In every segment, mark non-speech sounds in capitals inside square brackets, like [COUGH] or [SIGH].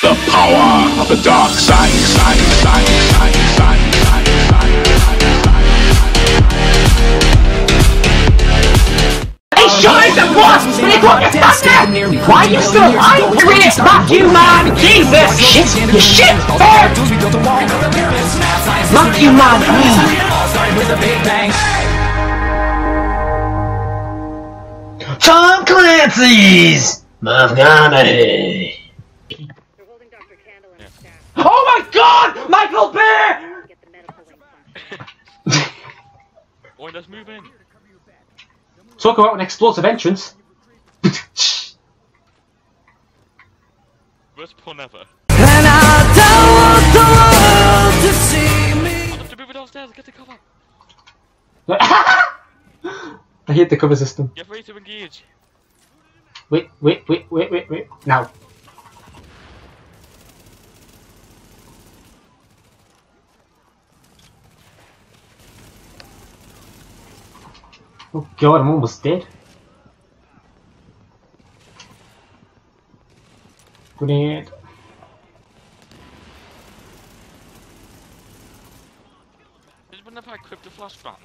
The power of the dark side, side, side, side, side, side, side, Hey, shut the boss! When you got your! Why are you still alive? You're! Fuck you, man! Jesus! Shit! You shit! Fair! Fuck you, man! Tom Clancy's Afghanistan. They're holding Dr. Kandel and his staff. Oh my god! Michael Bear! Get the medical wing function. Boy, let's move in. Talk about an explosive entrance. Worst pun ever. And I don't want the world to see me. I have to move it downstairs. Get the cover. [LAUGHS] I hate the cover system. Get ready to engage. Wait, wait, wait, wait, wait, wait. Now. Oh god, I'm almost dead. Grenade. Just wouldn't have equipped the flash button.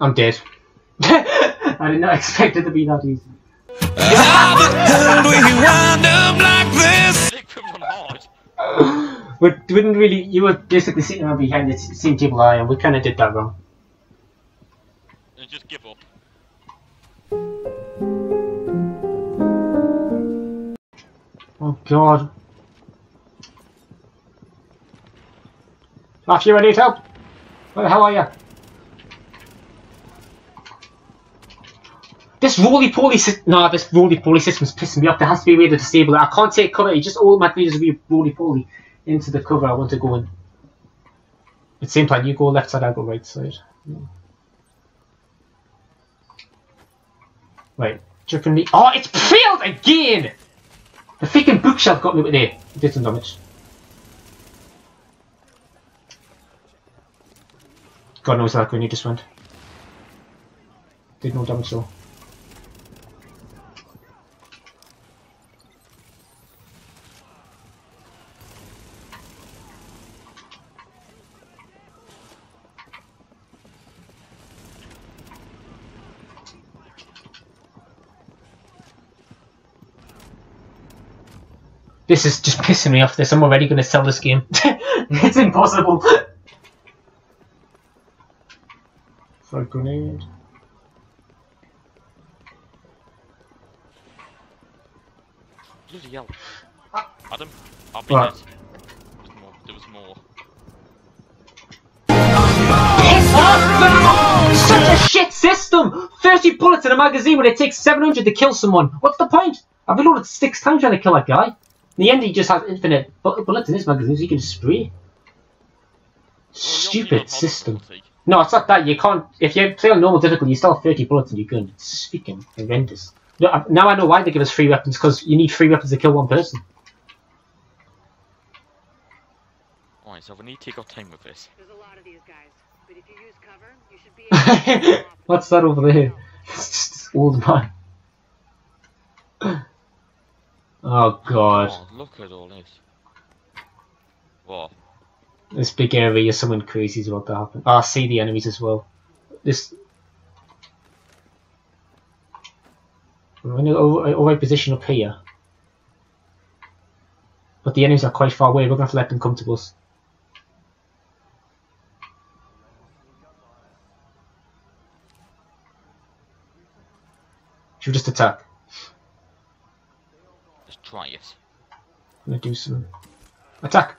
I'm dead. [LAUGHS] I did not expect it to be that easy. Equipped on hard. [LAUGHS] we didn't really. You were basically sitting behind the same table I am. We kind of did that wrong. Just give up. Oh god. Flash, you to help? Where the hell are you? This roly-poly system, nah, this roly-poly system's pissing me off. There has to be a way to disable it. I can't take cover, it just automatically just be roly-poly into the cover I want to go in. At the same time, you go left side, I go right side. Right, dripping me. Oh, it's failed again! The freaking bookshelf got me with there. It did some damage. God knows how that grenade just went. Did no damage though. This is just pissing me off. This I'm already going to sell this game. [LAUGHS] it's impossible. Frag grenade. Bloody hell. Adam, I'll be What? dead. There was more. There was more. Piss off! man! Such a shit system! 30 bullets in a magazine when it takes 700 to kill someone. What's the point? I've reloaded six times trying to kill that guy. In the end, he just has infinite bu- bullets in his magazine, so he can just spray. Stupid system. No, it's not that. You can't. If you play on normal difficulty, you still have 30 bullets in your gun. It's freaking horrendous. No, Now I know why they give us free weapons, because you need free weapons to kill one person. Alright, so we need to take our time with this. There's a lot of these guys, but if you use cover, you should be able to [LAUGHS] pick them. What's that over there? [LAUGHS] It's just this old man. Oh god. Oh, look at all this. What? This big area, something crazy is about to happen. Ah, I see the enemies as well. This. We're in an alright position up here. But the enemies are quite far away, we're gonna have to let them come to us. Should we just attack? Try it. I'm gonna do some. Attack!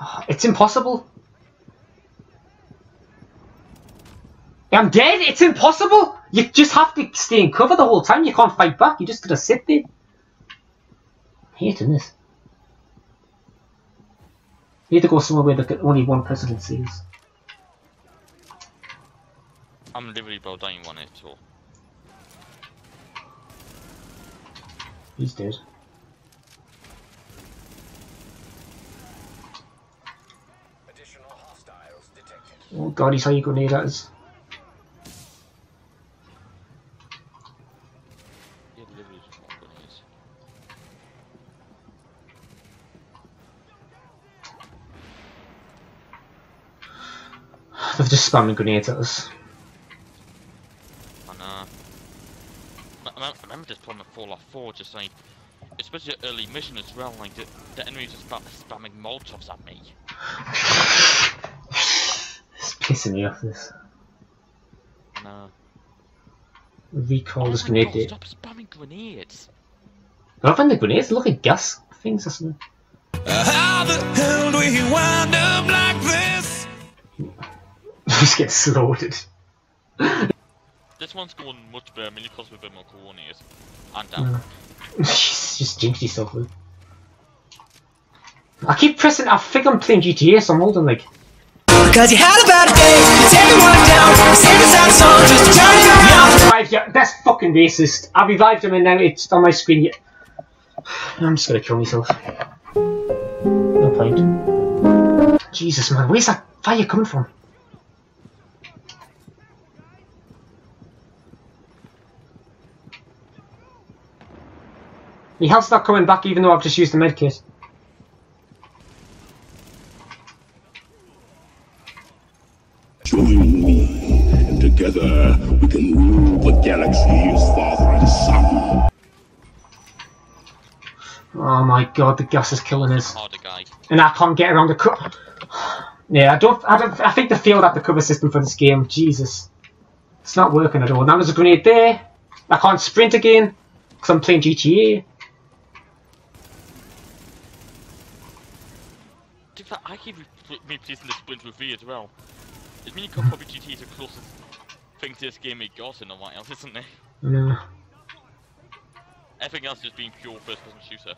Ah, It's impossible. I'm dead. It's impossible. You just have to stay in cover the whole time. You can't fight back. You just gotta sit there. I'm hating this. You need to go somewhere where only one person can see. I'm literally about dying one it, at all. He's dead. Oh god, he's how you [SIGHS] grenade at us. Yeah, literally just want grenades. They're just spamming grenades at us. I know. I, I, I remember this problem in Fallout 4, just like, especially at early mission as well, like the, the enemies just start spamming molotovs at me. It's pissing me off this. I know. Recall Oh this grenade god, date. stop spamming grenades! I don't find the grenades look like gas things or something. How the hell do we wind up like this? [LAUGHS] just get slaughtered. This one's going much better, mainly because we're a bit more coordinated. And down. [LAUGHS] just jinxed yourself with. I keep pressing. I think I'm playing GTA, so I'm holding like. Cause you had a bad day, it's everyone down, sing a sad song just turn you around. Revived you. That's fucking racist. I revived him and now it's on my screen. Yet. [SIGHS] I'm just gonna kill myself. No point. Jesus, man, where's that fire coming from? My health's not coming back even though I've just used the medkit. Join me, and together we can rule the galaxy as father and son. Oh my god, the gas is killing us. Harder guy. and I can't get around the cover. Yeah, I don't, I don't. I think they failed at the cover system for this game. Jesus, it's not working at all. Now there's a grenade there. I can't sprint again because I'm playing GTA. To be I keep re- replacing the sprint with V as well. It means you can probably GT is the closest thing to this game we got in a while, isn't it? No. Everything else has just been pure first person shooter.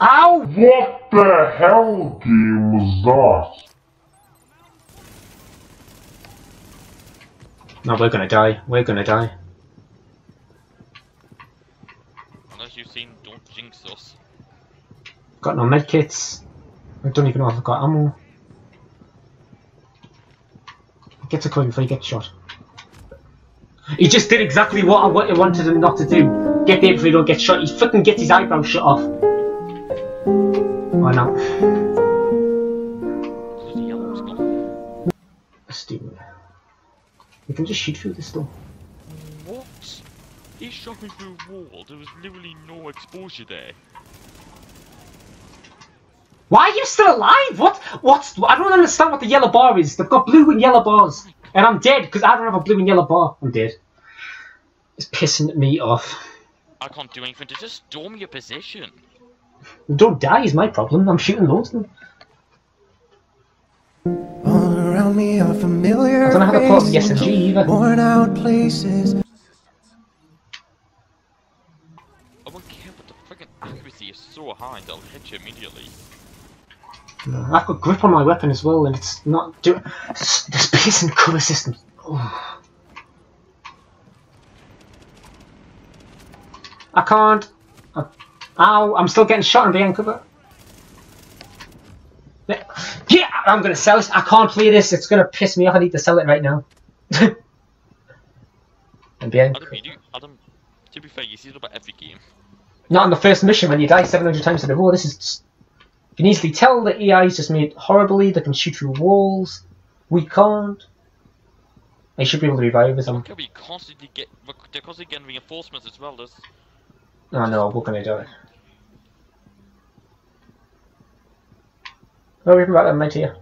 Ow! What the hell game was that? No, we're gonna die. We're gonna die. Unless you've seen Don't Jinx Us. Got no medkits. I don't even know if I've got ammo. Get to coin before you get shot. He just did exactly what I wa- I wanted him not to do. Get there before he don't get shot. He fucking gets his eyebrow shut off. Why not? A. Stupid. We can just shoot through this door. What? He shot me through a wall. There was literally no exposure there. Why are you still alive? What? What's? I don't understand what the yellow bar is. They've got blue and yellow bars, and I'm dead because I don't have a blue and yellow bar. I'm dead. It's pissing me off. I can't do anything to just storm your position. Don't die is my problem. I'm shooting loads of them. All around me are familiar I don't know how to put the SMG either. worn out places. I won't care, but the freaking accuracy is so high that I'll hit you immediately. I've got grip on my weapon as well, and it's not do. This piece and colour system. Oh. I can't. I, ow! I'm still getting shot and being cover. Yeah, I'm gonna sell this. I can't play this. It's gonna piss me off. I need to sell it right now. [LAUGHS] and being Adam, you do, Adam, to be fair, you see it about every game. not on the first mission when you die 700 times in a row. This is. Just, you can easily tell the AI is just made horribly. They can shoot through walls. We can't. They should be able to revive us. I'm, Okay, we constantly get, they're constantly getting reinforcements as well. There's, oh no, we're gonna die. Oh, we've got that med here.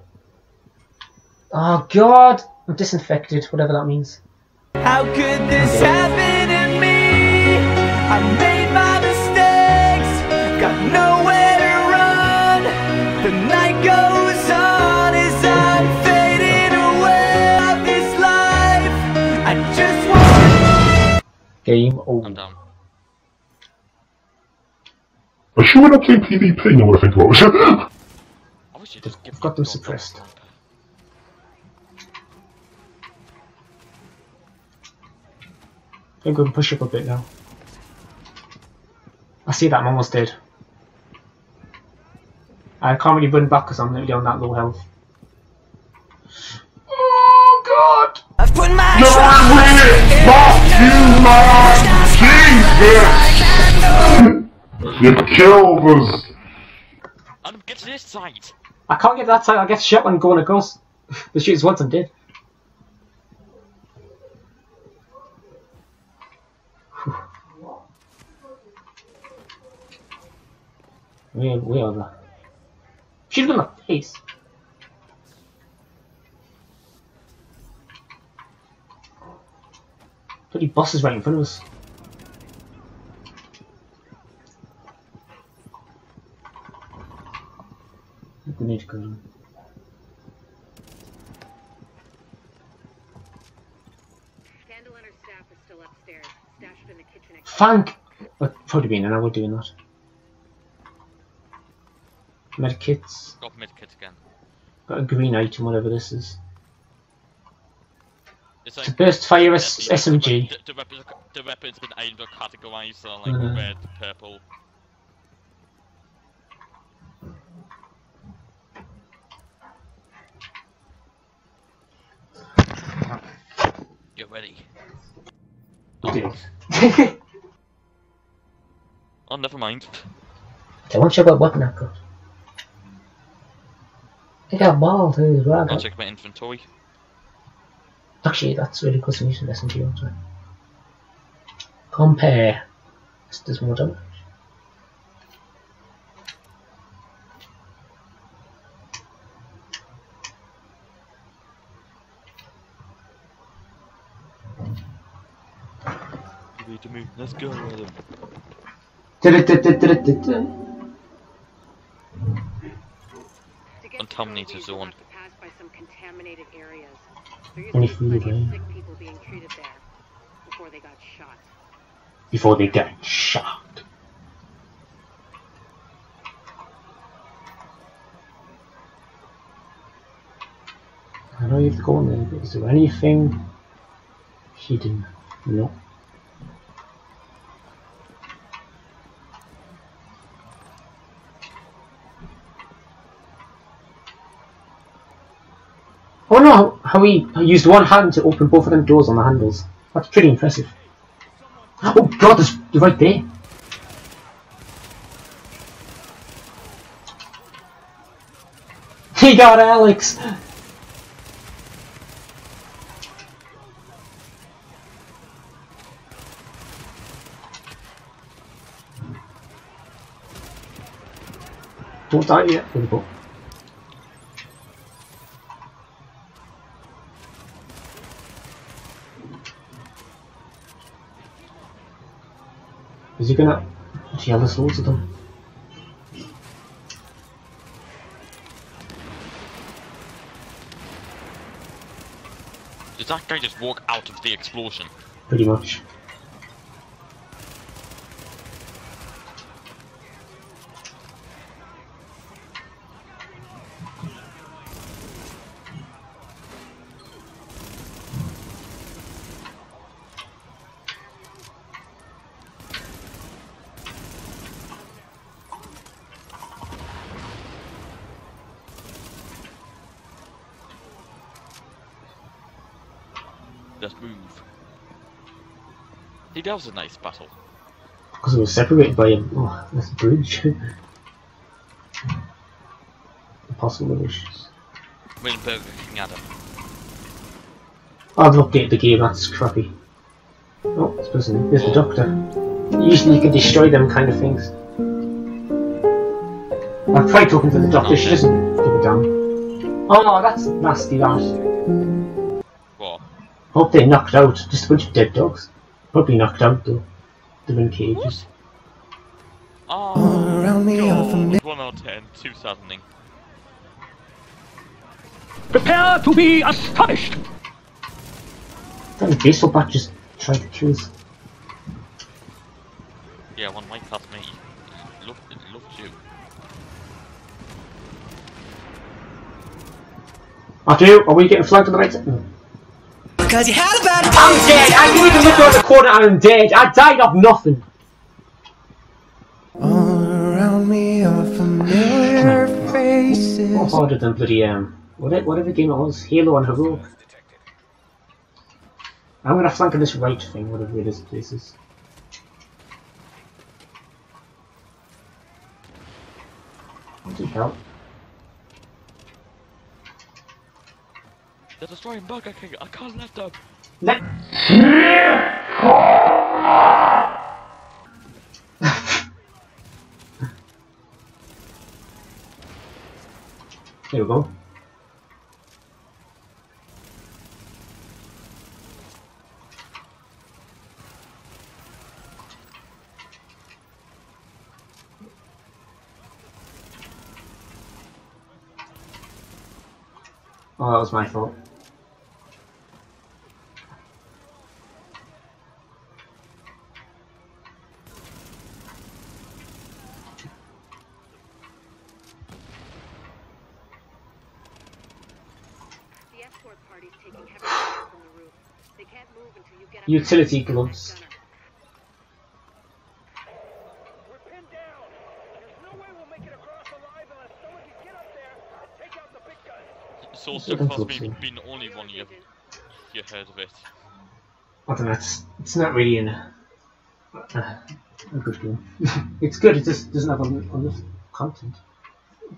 Oh god! I'm disinfected, whatever that means. How could this happen Game over. I'm down. I sure we're not playing PvP now when I think about it. I wish you just give got them a suppressed. sniper. I think we can push up a bit now. I see that I'm almost dead. I can't really run back because I'm literally on that low health. Oh god! I've put my No, trust wait! Fuck you, man! Jesus! You killed us! Adam, get to this side! I can't get that side. I get shot when going across. [LAUGHS] the shoots once I'm dead. [SIGHS] Where, where are they? Shoot them in the face. Bloody boss is right in front of us. We need to go on. Kandel and her staff is still upstairs, stashed in the kitchen. ex- Thank. Well, probably been an hour doing that. Medkits. Got medkit again. Got a green item, whatever this is. A burst fire S- the- SMG. The, the, weapons, the weapons been aimed or categorized, so like Mhm. red, purple. You're ready. Dude. [LAUGHS] Oh, never mind. I want you got weapon I've got. I got a ball too as well. I'll check my inventory. Actually, that's really good to use an SMG on time. Compare. This does more damage. You need to move. Let's go. To Contaminated to zone. have to pass by some contaminated areas. There used Any food, plenty of sick people being treated there before they got shot. Before they get shot. I know you have to go in there, but is there anything hidden? No. Oh no, how he used one hand to open both of them doors on the handles. That's pretty impressive. Oh god, they're right there. He got Alex! Don't die yet. There we go. Is he gonna... Yeah, there's loads of them. Did that guy just walk out of the explosion? Pretty much. Just move. See, that was a nice battle. Because it was separated by a... Oh, this bridge. [LAUGHS] Impossible wish. When Burger King Adam. I've updated the game, that's crappy. Oh, it's person. There's the doctor. Usually you can destroy them kind of things. I've tried talking to the doctor, she doesn't give a damn. Oh, that's nasty, that. What? Hope they knocked out. Just a bunch of dead dogs. Probably knocked out though. They're in cages. Oh, around me are God. 1 out of 10, 2 saddening. Prepare to be astonished! That baseball bat just tried to kill us. Yeah, one right past me. Loved, loved you. I do. Are we getting flagged on the right side? No. Cause you had a bad I'm dead. I didn't even look around the corner and I'm dead. I died of nothing. All around me are familiar faces. More harder than bloody um whatever, whatever game it was, Halo and Heroic. I'm gonna flank on this right thing, whatever it is this is. Bloody hell. They're destroying Burger King. I can't let them. [LAUGHS] Let There we go. Oh, that was my fault. The escort party's taking heavy fire from the roof. They can't move until you get up Utility there. gloves. Gunner. We're pinned down. There's no way we'll make it across alive unless someone can get up there and take out the big guns. So It's so looking far, good, been, been only one you you heard of it. I don't know, it's, it's not really an, uh, a good game. [LAUGHS] it's good, it just doesn't have enough enough content.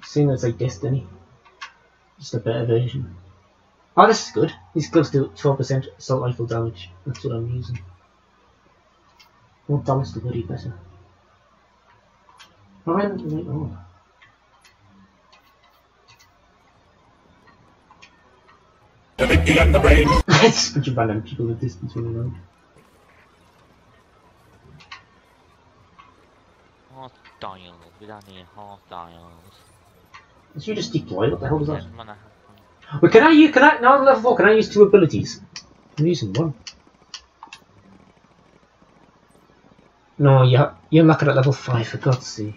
Seeing as like Destiny. Just a better version. Oh, this is good. These gloves do 12% assault rifle damage. That's what I'm using. More damage to bloody better. Oh, man, wait, oh. The Mickey and the brain. [LAUGHS] it's a bunch of random people with distance running around. Half dials. We don't need half dials. Did you just deploy? What the hell was that? Wait, can I use, can I, now I'm level 4, can I use two abilities? I'm using one. No, you, ha- you unlock it at level 5, for God's sake.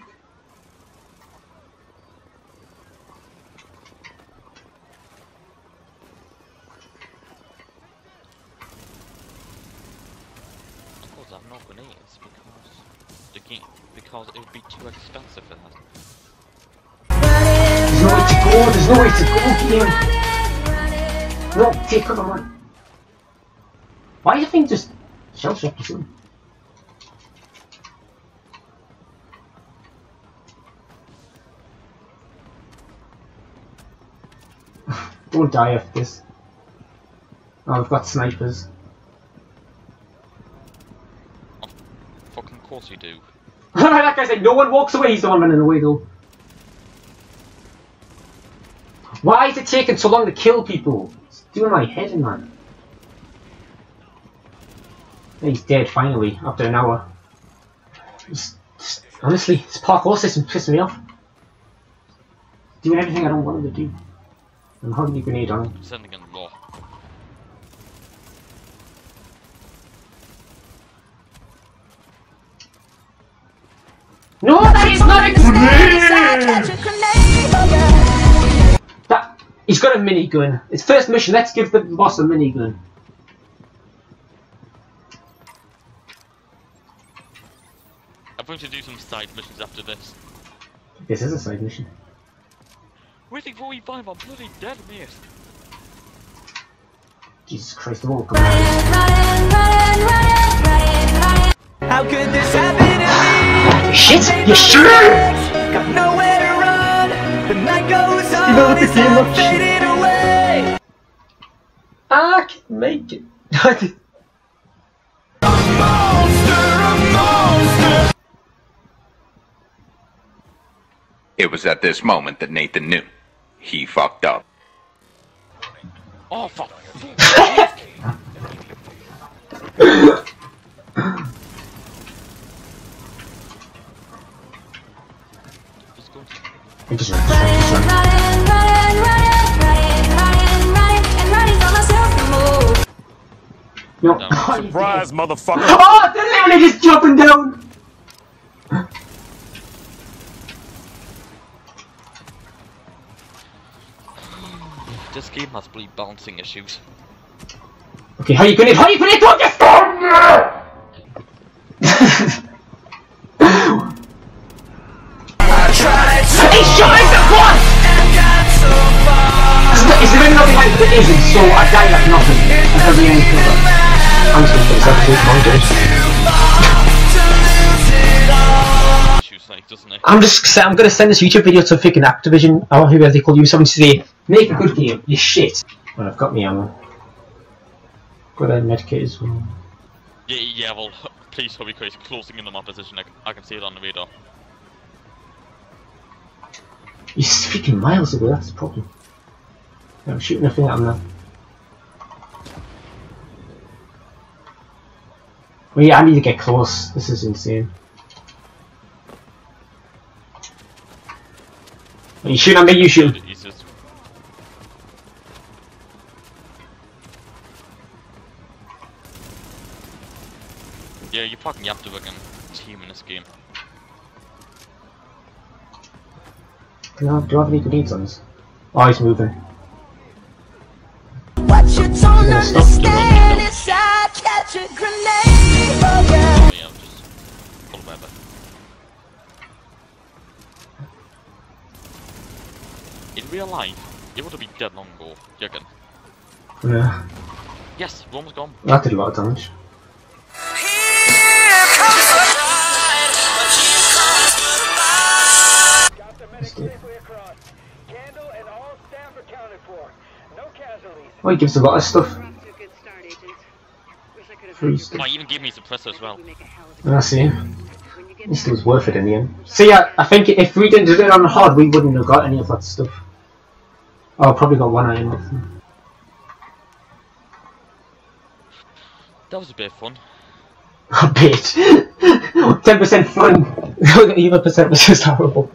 Die of this. Oh, I've got snipers. Fucking course you do. [LAUGHS] like I said, no one walks away, he's the one running away though. Why is it taking so long to kill people? It's doing my head in, man. He's dead finally, after an hour. Honestly, this parkour system pissing me off. Doing everything I don't want him to do. I'm holding a grenade on him. Sending in law. No, that is not a grenade! That, he's got a minigun. It's first mission, let's give the boss a minigun. I'm going to do some side missions after this. This is a side mission. Waiting for we find my bloody dead mate. Jesus Christ, they're all coming out. How could this happen to me? Shit! You sure? Got nowhere to run. The night goes on. You know what the it's game looks- fading away. I can make it. It was at this moment that Nathan knew. He fucked up. Oh fuck! Just go to I just ran, just ran. No. No. Surprise, motherfucker! [LAUGHS] Oh, they're literally just jumping down! Game has bloody balancing issues. Okay, how you gonna, how you gonna this? He's shooting the one! I'm just I'm gonna send this YouTube video to freaking Activision or whoever they call you something to say, make a good game, you shit. Well, I've got me ammo. Got a medkit as well. Yeah, yeah, well, please hurry, because closing in on my position. I can see it on the radar. He's freaking miles away, that's the problem. I'm shooting a thing at him now. Wait, I need to get close. This is insane. You shooting at me? You shoot. Yeah, you fucking have to work a team in this game. Do I, do I have any grenades on this? Oh, he's moving. What you don't Yeah, stop. understand real life, it would have been dead long ago. Reckon? Yeah, Yes, Rome's gone. that did a lot of damage. Got the medic safely across. Kandel and all staff accounted for. No casualties. Oh, he gives a lot of stuff. We're off to a good start, agent. Wish I could have Free stuff. He even gave me suppressor as well. We make a hell of a I see. When you get This was worth it in the end. See, I, I think if we didn't do it on hard, we wouldn't have got any of that stuff. Oh, probably got one iron off them. That was a bit of fun. [LAUGHS] A bit. [LAUGHS] 10% fun. [LAUGHS] Even percent was just horrible.